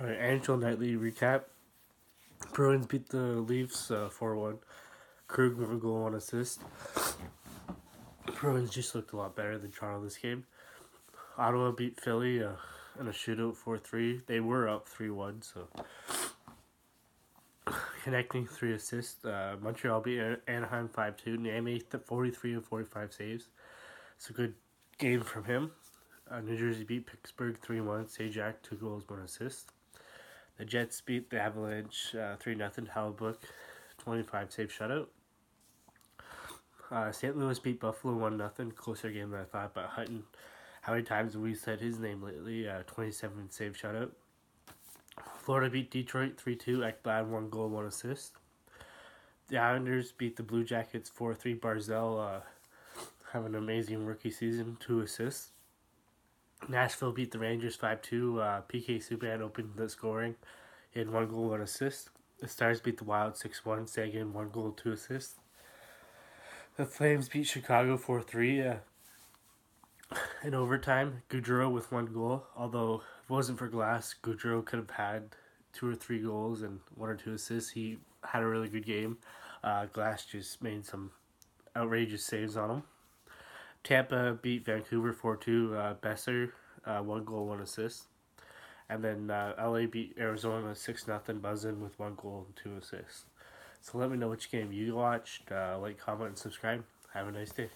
All right, NHL Nightly recap. Bruins beat the Leafs uh, 4 1. Krug with a goal, one assist. Bruins just looked a lot better than Toronto this game. Ottawa beat Philly uh, in a shootout 4 3. They were up 3 1, so. Connecting three assists. Uh, Montreal beat Anaheim 5 2. Niemi 43 and 45 saves. It's a good game from him. Uh, New Jersey beat Pittsburgh 3 1. Zajac, two goals, one assist. The Jets beat the Avalanche uh, 3 0. Hellebuyck, 25 save shutout. Uh, St. Louis beat Buffalo 1 0. Closer game than I thought, but Hutton, how many times have we said his name lately? Uh, 27 save shutout. Florida beat Detroit 3 2. Ekblad, 1 goal, 1 assist. The Islanders beat the Blue Jackets 4 3. Barzal uh, have an amazing rookie season, 2 assists. Nashville beat the Rangers 5 2. Uh, PK Subban opened the scoring. Had one goal, one assist. The Stars beat the Wild 6 1. Seguin, one goal, two assists. The Flames beat Chicago 4 3. Uh, in overtime, Gaudreau with one goal. Although if it wasn't for Glass, Gaudreau could have had two or three goals and one or two assists. He had a really good game. Uh, Glass just made some outrageous saves on him. Tampa beat Vancouver 4 2. Uh, Boeser, uh, one goal, one assist. And then uh, LA beat Arizona 6 0. Buzzin with one goal and two assists. So let me know which game you watched. Uh, like, comment, and subscribe. Have a nice day.